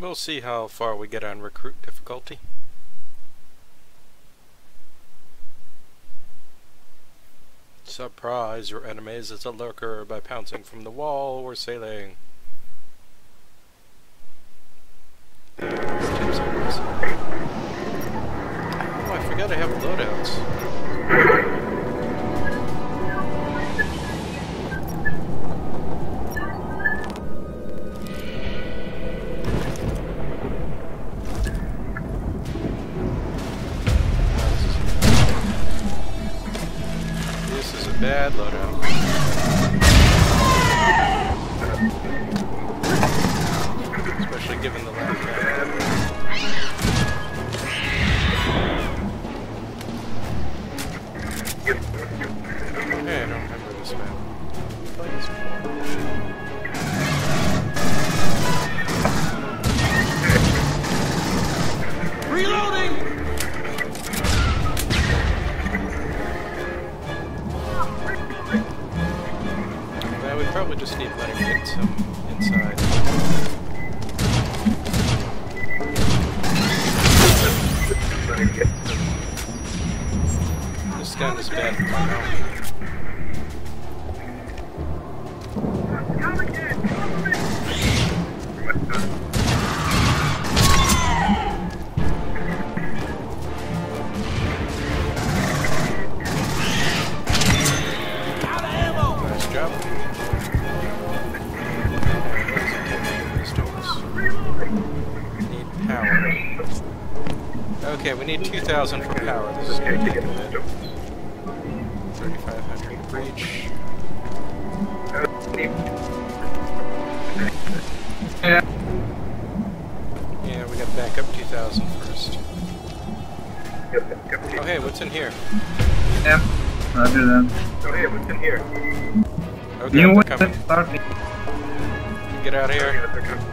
We'll see how far we get on recruit difficulty. Surprise your enemies as a lurker by pouncing from the wall or sailing. Oh, I forgot I have loadouts. Especially given the last 2,000 for power. This is going to get be the good. 3,500 breach. Yeah. Yeah, we gotta back up 2,000 first. Oh, hey, what's in here? Yeah, roger that. Oh, hey, what's in here? Okay, You they're coming. to start me? Get out of here.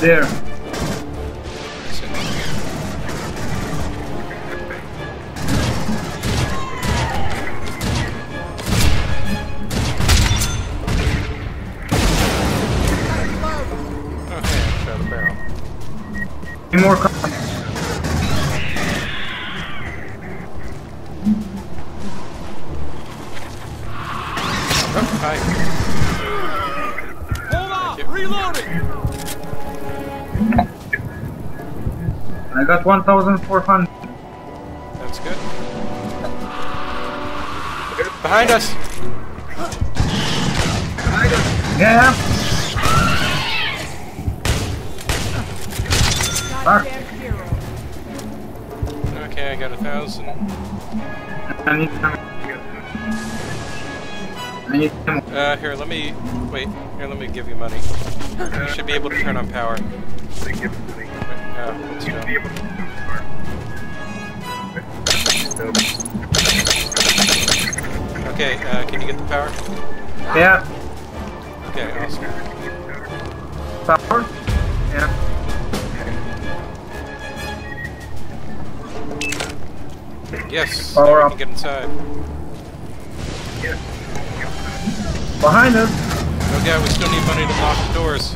There. I got 1,400. That's good. Behind us! Yeah. Fuck. Okay, I got a thousand. I need some. I need some. Uh, here, let me... Wait, here, let me give you money. You should be able to turn on power. They give it to me. Uh, let's You'll be go. able to do it. Okay, uh, can you get the power? Yeah. Okay, awesome. Power. Yeah. Yes, Power now we up. can get inside. Behind us. Oh god, we still need money to lock the doors.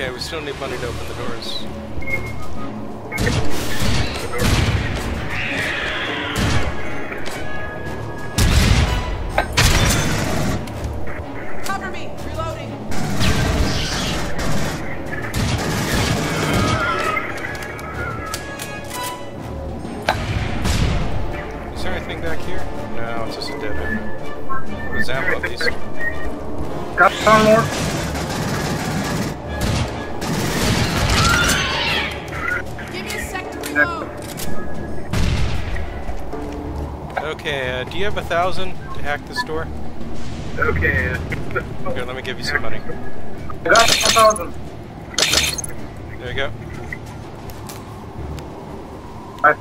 Okay, we still need money to open the doors. Cover me! You have a thousand to hack this door? Okay. Here, let me give you some money. Got a 1,000. There you go. Five.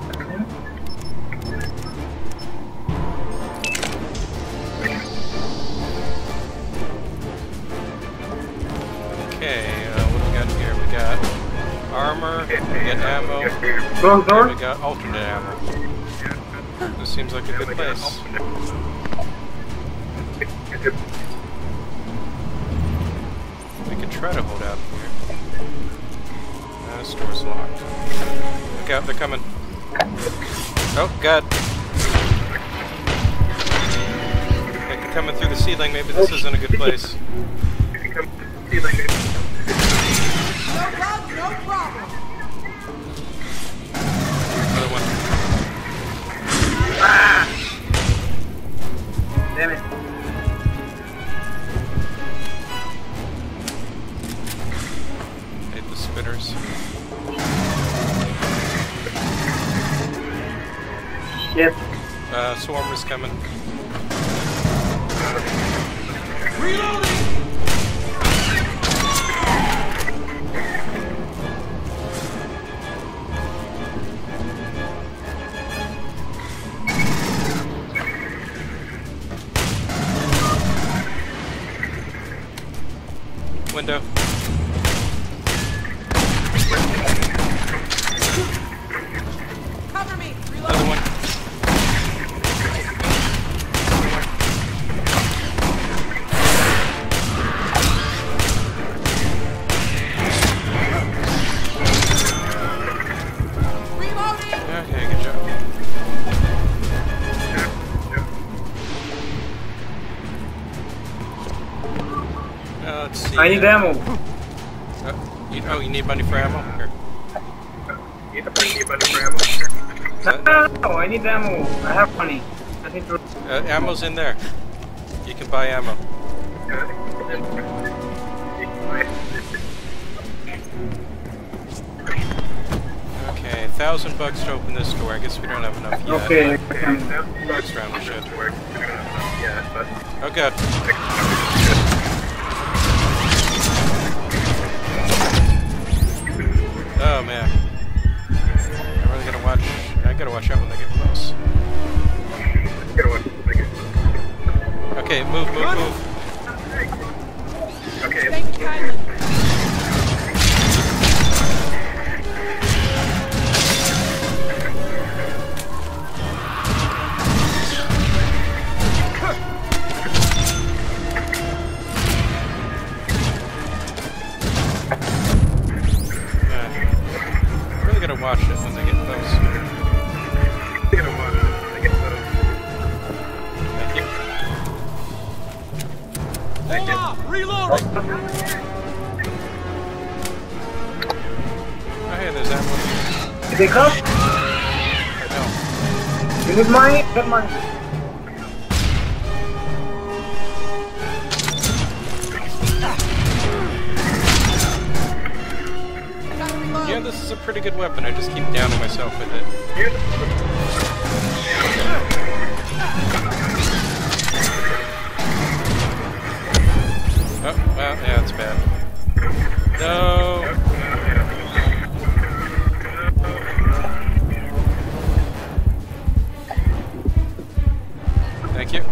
Okay, uh, what do we got here? We got armor, we got ammo, we got alternate ammo. This seems like a good place. We could try to hold out here. Uh, store's locked. Look out, they're coming. Oh, God. They're coming through the ceiling. Maybe this isn't a good place. Coming. I need ammo. uh, you, oh, you need money for ammo? Here. You have to money for ammo. Is that- No, I need ammo. I have money. I need to. uh, ammo's in there. You can buy ammo. Okay, a thousand bucks to open this door. I guess we don't have enough yet. Okay. Next round we should. Yeah, Oh god. Oh man. I really gotta watch. I gotta watch out when they get close. Okay, move, move, move. Okay. Thank you kindly. Yeah. Really watch it when they get close. gotta watch this. I get those. Thank you. Hold off. Reloading. Oh hey, there's ammo. Did they come? No. You need money? Get money. Is a pretty good weapon. I just keep downing myself with it. Oh, well, yeah, it's bad. No. Thank you.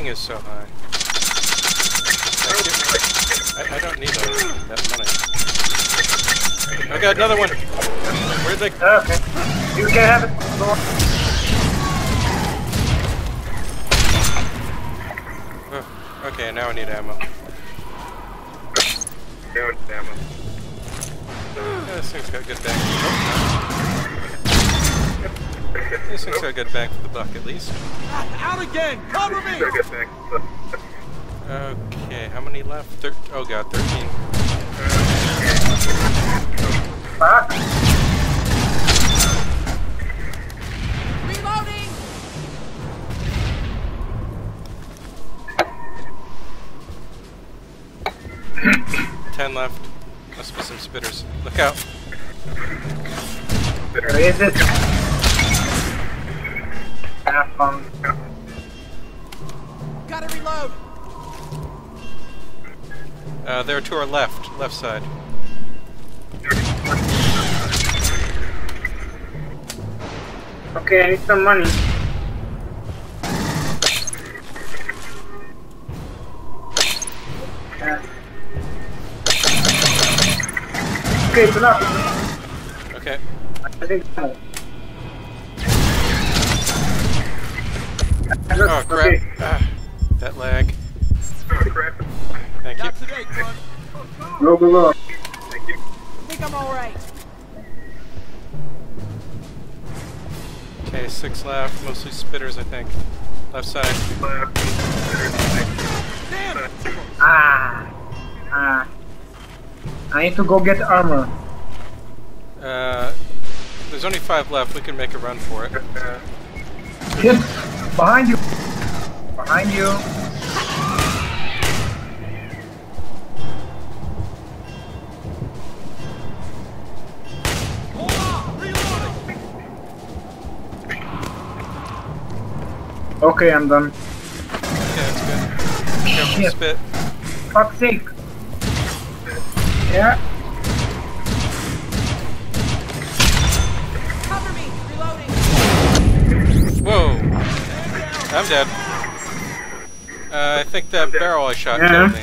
Ping is so high. I, I don't need that, that money. I got another one. Where'd they? Okay. You can have it. Oh, okay, now I need ammo. Down, ammo. Yeah, this thing's got good bang. This thing's got a good bang for the buck at least. Out again! Cover me! Very good thing. Okay, how many left? Thir- oh god, 13. Reloading! 10 left. Must be some spitters. Look out. Where is it? Have fun. Gotta reload! Uh, they're to our left, left side. Okay, I need some money. Okay, it's enough. Okay. I think Oh crap. Okay. Ah, that lag. Oh, crap. Thank you. Not today, Grunt. Go, go, go. Thank you. I think I'm alright. Okay, six left. Mostly spitters, I think. Left side. Damn it! Ah. Ah. I need to go get armor. Uh, there's only five left. We can make a run for it. Uh, Kid, behind you. Behind you. Hold on! Reloading! Okay, I'm done. Okay, that's good. Careful Shit. spit. Fuck's sake. Yeah. I'm dead. Uh, I think that barrel I shot Yeah. killed me.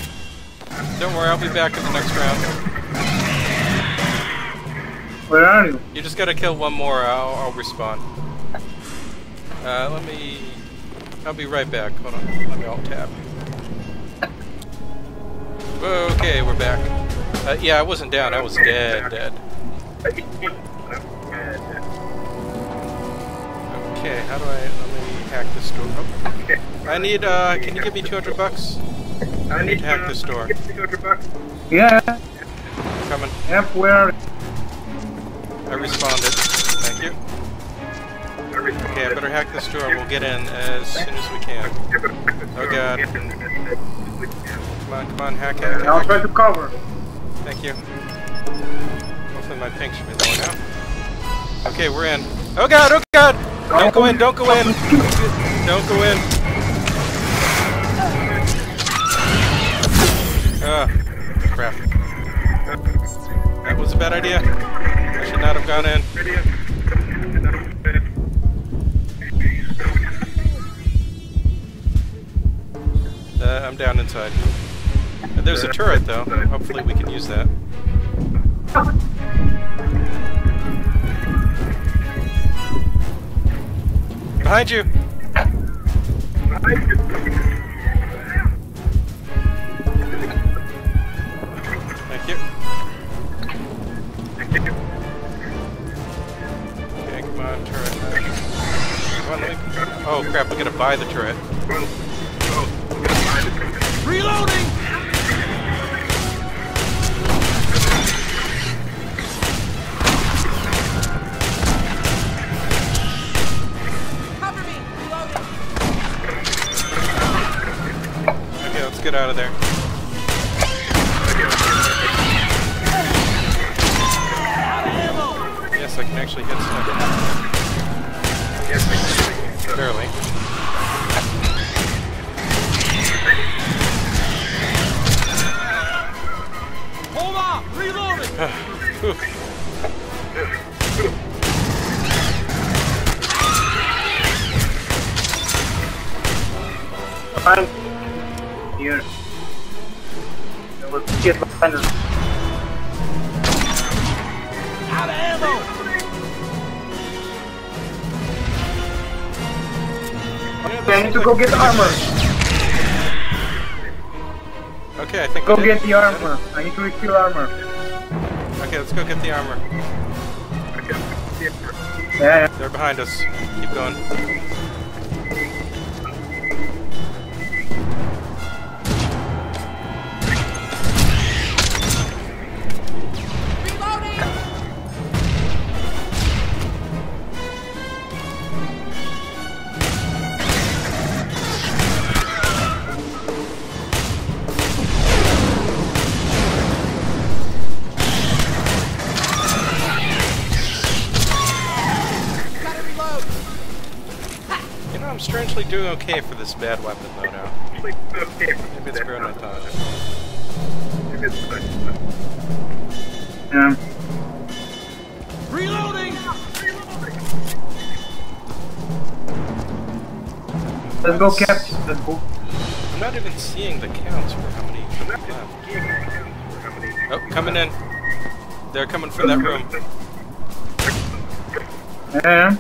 Don't worry, I'll be back in the next round. Where are you? You just gotta kill one more, I'll, I'll respawn. Uh, let me... I'll be right back. Hold on. Let me alt tab. Okay, we're back. Uh, yeah, I wasn't down. I was dead, dead. Okay, how do I... Let me hack this door. Oh, okay. I need, uh, can you give me 200 bucks? I need to hack this door. 200 bucks. Yeah. Coming. Yep, where? I responded. Thank you. Okay, I better hack this door. We'll get in as soon as we can. Oh, God. Come on, come on, hack, hack, I'll try to cover. Thank you. Hopefully my ping should be low now. Okay, we're in. Oh god, oh god! Don't go in, don't go in! Don't go in! Ah, crap. That was a bad idea. I should not have gone in. Uh, I'm down inside. There's a turret though. Hopefully we can use that. Behind you! Thank you. Okay, come on, turret. Come on, let me... Oh crap, we gotta buy the turret. Reloading! Get out of there. Yes, I can actually hit stuff. I need to go get armor. Okay, I think Go get the armor. I need to refill armor. Okay, let's go get the armor. Yeah, yeah. They're behind us. Keep going. Doing okay for this bad weapon loadout. Like, okay. Maybe it's grown on top. Maybe it's good. yeah. Reloading! Let's go, Cap. Let's go. I'm not even seeing the counts for how many left. Oh, coming in. They're coming from that room. Yeah,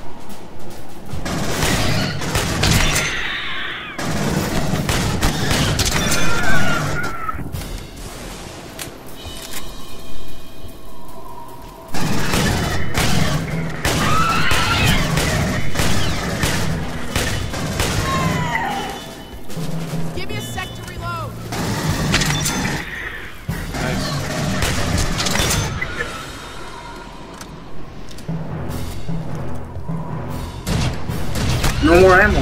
No more ammo.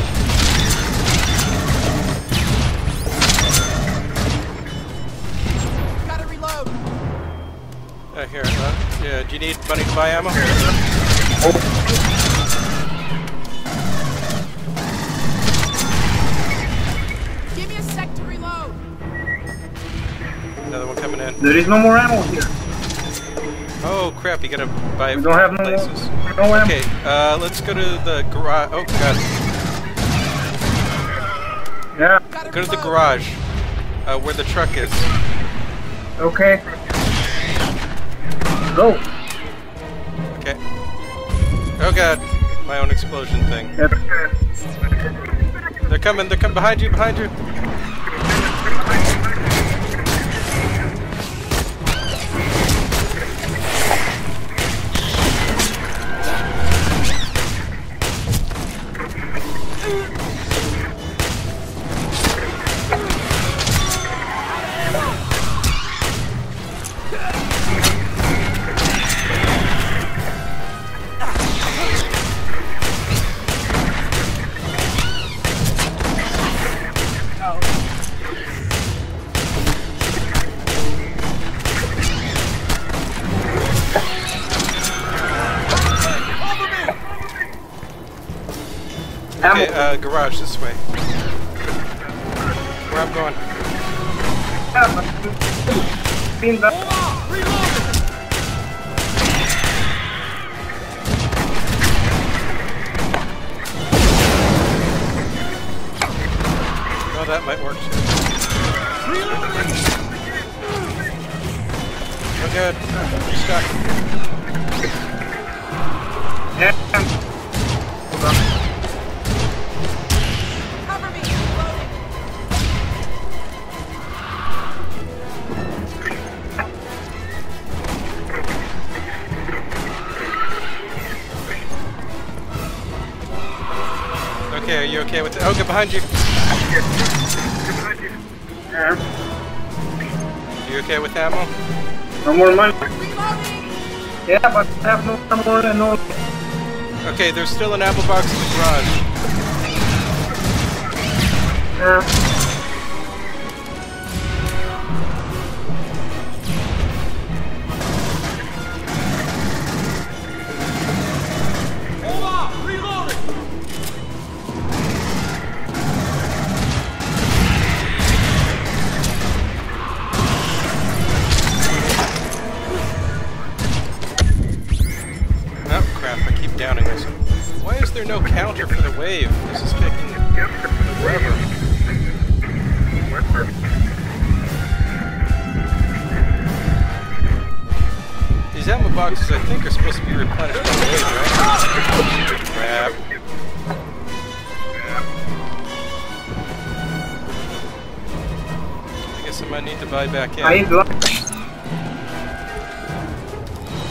Gotta reload! Uh, here, uh, yeah, do you need money to buy ammo? Give me a sec to reload! Another one coming in. There is no more ammo here. Oh crap, you gotta buy it We don't have no more. places. No ammo. Okay, uh, let's go to the garage. Oh god, Yeah. Gotta go to the garage, uh, where the truck is. Okay. Go. Okay. Oh god, my own explosion thing. They're coming, they're coming behind you, behind you. Okay, uh, garage this way. Where I'm going. Yeah, Pin that. Hold on! Reloading! Oh, that might work too. Oh god, I'm stuck. Okay, are you okay with it? Oh, get behind you. Yeah. You okay with ammo? No more money. Yeah, but I have no ammo and no. Okay, there's still an ammo box in the garage. Yeah. Downing myself. Why is there no counter for the wave? This is taking forever. These ammo boxes, I think, are supposed to be replenished by the wave, right? Crap. I guess I might need to buy back in. I need luck.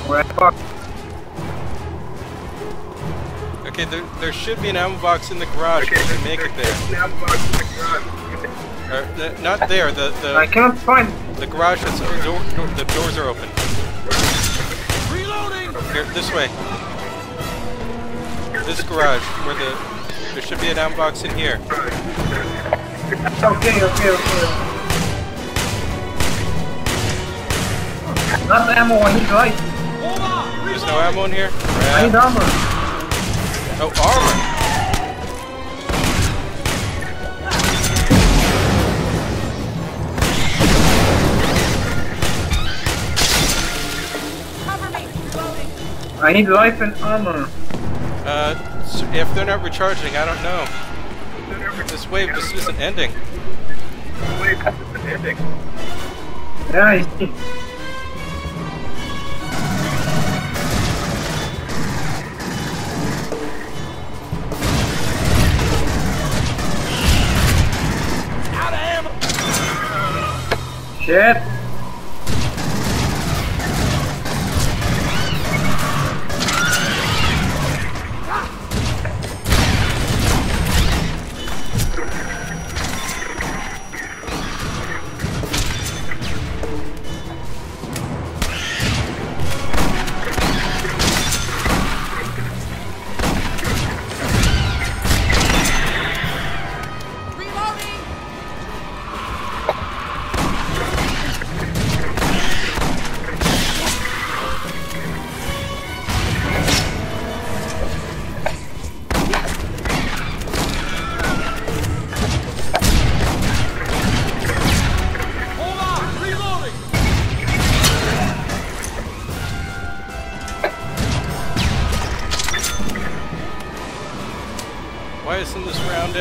Where the fuck? Okay, there, there should be an ammo box in the garage. Okay, we can make it there. Now box in the garage. Or, th- not there. The the. I can't find. the garage. That's the door, door. The doors are open. Reloading! Here, this way. This garage, where the there should be an ammo box in here. Okay, okay, okay. Not ammo, I need light. Hold on! There's no ammo in here. I need Crap. armor. Oh, armor. Cover me! Reloading! I need life and armor. Uh, s if they're not recharging, I don't know. This wave just isn't ending. This is an ending. Yeah, Shit.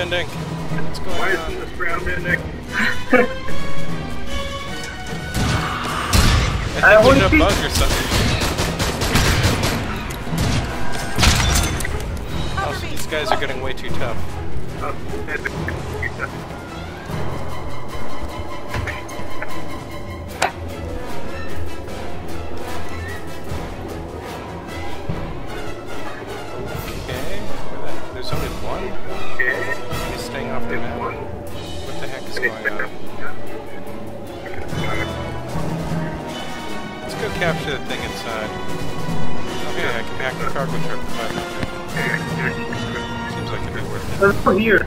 Ending? What's going Why on? isn't this round ending? I I think we only hit a bug or something. Also, these guys are getting way too tough. Oh, is going on? Let's go capture the thing inside. Okay, I can hack the cargo truck. But seems like it'd be worth it. There's one here.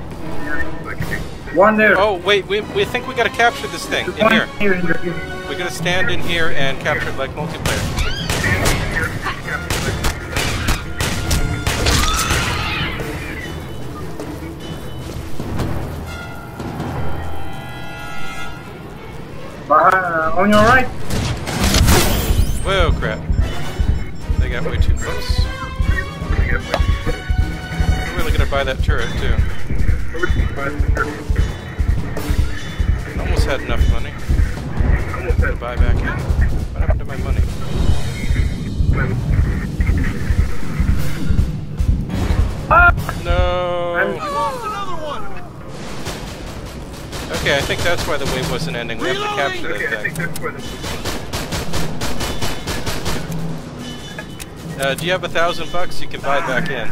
One there. Oh wait, we, we think we gotta capture this thing in here. here in the We gotta stand in here and capture it like multiplayer. On your right. Whoa, crap! They got way too close. I'm really gonna buy that turret too. Almost had enough money to buy back in. What happened to my money? Ah! No. Okay, I think that's why the wave wasn't ending. We have to capture Okay, I that thing. that's where this Uh, do you have a thousand bucks? You can buy back in.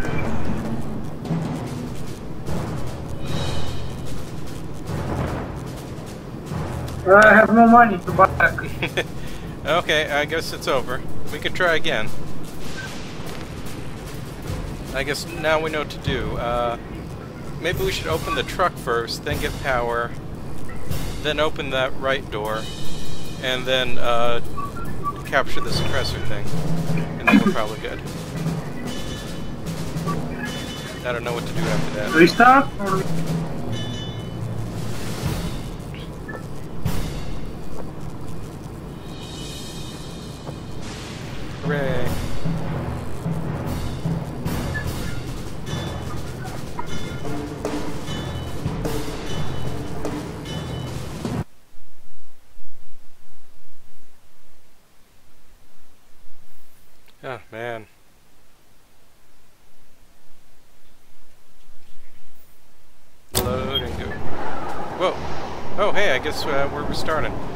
I have no money to buy back. okay, I guess it's over. We can try again. I guess now we know what to do. Uh, maybe we should open the truck first, then get power, then open that right door, and then uh, capture the suppressor thing. And then we're probably good. I don't know what to do after that. Restart or uh, we're restarting. Okay.